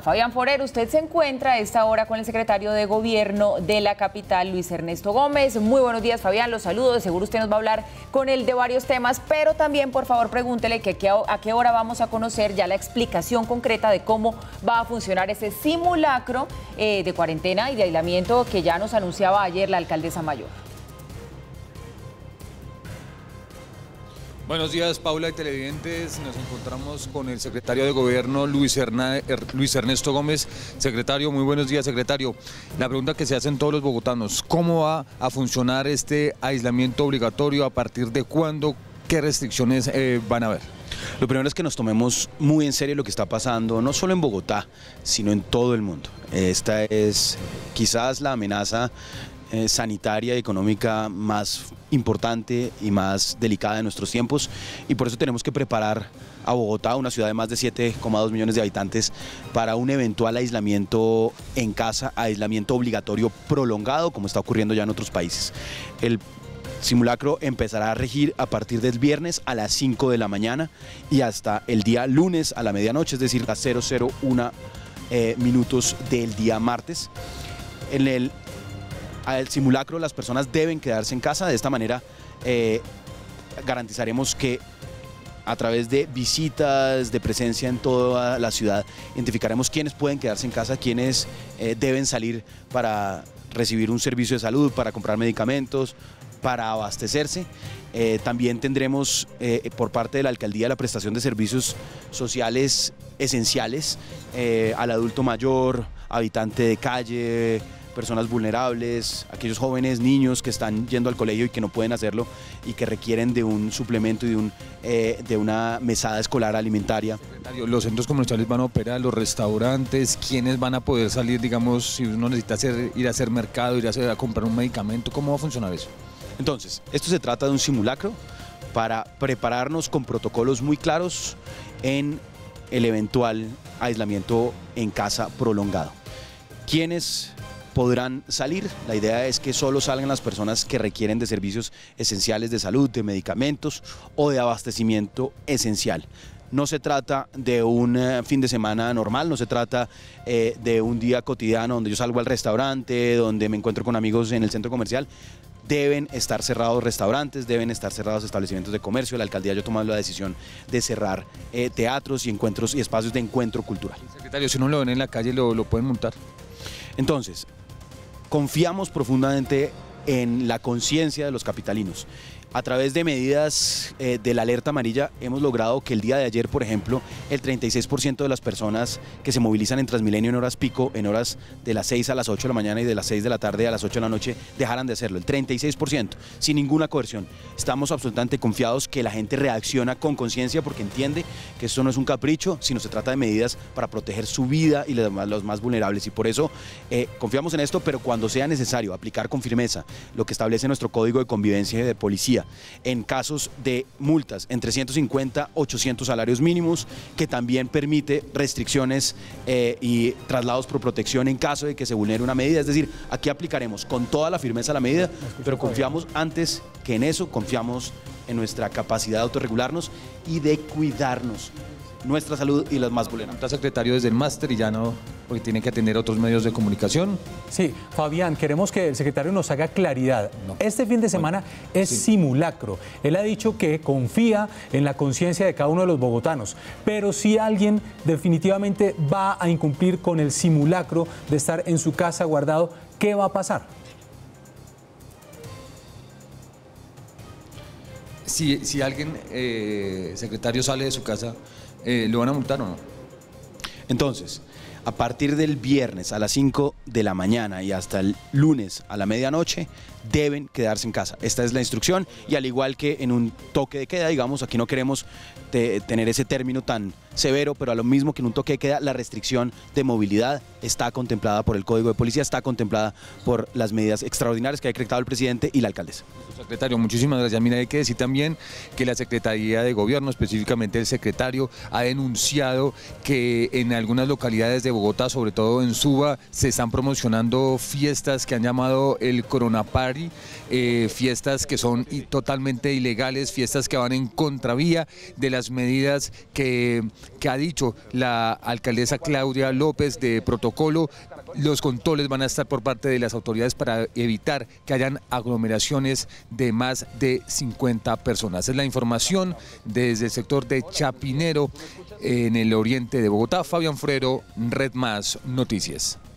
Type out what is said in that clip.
Fabián Forer, usted se encuentra a esta hora con el secretario de Gobierno de la capital, Luis Ernesto Gómez. Muy buenos días, Fabián, los saludo. seguro usted nos va a hablar con él de varios temas, pero también, por favor, pregúntele a qué hora vamos a conocer ya la explicación concreta de cómo va a funcionar ese simulacro eh, de cuarentena y de aislamiento que ya nos anunciaba ayer la alcaldesa mayor. Buenos días, Paula y televidentes. Nos encontramos con el secretario de Gobierno, Luis, Ernesto Gómez. Secretario, muy buenos días, secretario. La pregunta que se hacen todos los bogotanos, ¿cómo va a funcionar este aislamiento obligatorio? ¿A partir de cuándo? ¿Qué restricciones eh, van a haber? Lo primero es que nos tomemos muy en serio lo que está pasando, no solo en Bogotá, sino en todo el mundo. Esta es quizás la amenaza eh, sanitaria y económica más importante y más delicada de nuestros tiempos y por eso tenemos que preparar a Bogotá, una ciudad de más de 7,2 millones de habitantes, para un eventual aislamiento en casa, aislamiento obligatorio prolongado, como está ocurriendo ya en otros países. Simulacro empezará a regir a partir del viernes a las 5 de la mañana y hasta el día lunes a la medianoche, es decir, a 001 eh, minutos del día martes. En el simulacro las personas deben quedarse en casa, de esta manera eh, garantizaremos que a través de visitas, de presencia en toda la ciudad, identificaremos quiénes pueden quedarse en casa, quiénes eh, deben salir para recibir un servicio de salud, para comprar medicamentos, para abastecerse. Eh, también tendremos por parte de la alcaldía la prestación de servicios sociales esenciales al adulto mayor, habitante de calle, personas vulnerables, aquellos jóvenes, niños que están yendo al colegio y que no pueden hacerlo y que requieren de un suplemento y de, un, eh, de una mesada escolar alimentaria. Los centros comerciales van a operar, los restaurantes, ¿quiénes van a poder salir, digamos, si uno necesita ir a hacer mercado, ir a comprar un medicamento? ¿Cómo va a funcionar eso? Entonces, esto se trata de un simulacro para prepararnos con protocolos muy claros en el eventual aislamiento en casa prolongado. ¿Quiénes podrán salir. La idea es que solo salgan las personas que requieren de servicios esenciales de salud, de medicamentos o de abastecimiento esencial. No se trata de un eh, fin de semana normal, no se trata eh, de un día cotidiano donde yo salgo al restaurante, donde me encuentro con amigos en el centro comercial deben estar cerrados restaurantes, deben estar cerrados establecimientos de comercio. La alcaldía ya ha tomado la decisión de cerrar eh, teatros y encuentros y espacios de encuentro cultural. Secretario, si no lo ven en la calle, lo, lo pueden montar. Entonces, confiamos profundamente en la conciencia de los capitalinos a través de medidas eh, de la alerta amarilla hemos logrado que el día de ayer, por ejemplo, el 36% de las personas que se movilizan en Transmilenio en horas pico, en horas de las 6 a las 8 de la mañana y de las 6 de la tarde a las 8 de la noche, dejaran de hacerlo. El 36%, sin ninguna coerción. Estamos absolutamente confiados que la gente reacciona con conciencia porque entiende que esto no es un capricho, sino se trata de medidas para proteger su vida y los más vulnerables. Y por eso eh, confiamos en esto, pero cuando sea necesario aplicar con firmeza lo que establece nuestro Código de Convivencia de Policía, en casos de multas entre 150 800 salarios mínimos, que también permite restricciones eh, y traslados por protección en caso de que se vulnere una medida. Es decir, aquí aplicaremos con toda la firmeza la medida, pero confiamos antes que en eso, confiamos en nuestra capacidad de autorregularnos y de cuidarnos nuestra salud y las más vulnerables. Está secretario desde el máster y ya no, porque tiene que atender otros medios de comunicación. Sí, Fabián, queremos que el secretario nos haga claridad. Este fin de semana es simulacro. Él ha dicho que confía en la conciencia de cada uno de los bogotanos, pero si alguien definitivamente va a incumplir con el simulacro de estar en su casa guardado, ¿qué va a pasar? Si, si alguien, eh, secretario, sale de su casa eh, ¿lo van a multar o no? Entonces, a partir del viernes a las 5 de la mañana y hasta el lunes a la medianoche, deben quedarse en casa. Esta es la instrucción y al igual que en un toque de queda, digamos, aquí no queremos tener ese término tan severo, pero a lo mismo que en un toque de queda, la restricción de movilidad está contemplada por el Código de Policía, está contemplada por las medidas extraordinarias que ha decretado el presidente y la alcaldesa. Secretario, muchísimas gracias. Mira, hay que decir también que la Secretaría de Gobierno, específicamente el secretario, ha denunciado que en algunas localidades de Bogotá, sobre todo en Suba, se están promocionando fiestas que han llamado el Corona Party, eh, fiestas que son totalmente ilegales, fiestas que van en contravía de las medidas que que ha dicho la alcaldesa Claudia López de protocolo. Los controles van a estar por parte de las autoridades para evitar que hayan aglomeraciones de más de 50 personas. Es la información desde el sector de Chapinero en el oriente de Bogotá. Fabián Frero, Red Más Noticias.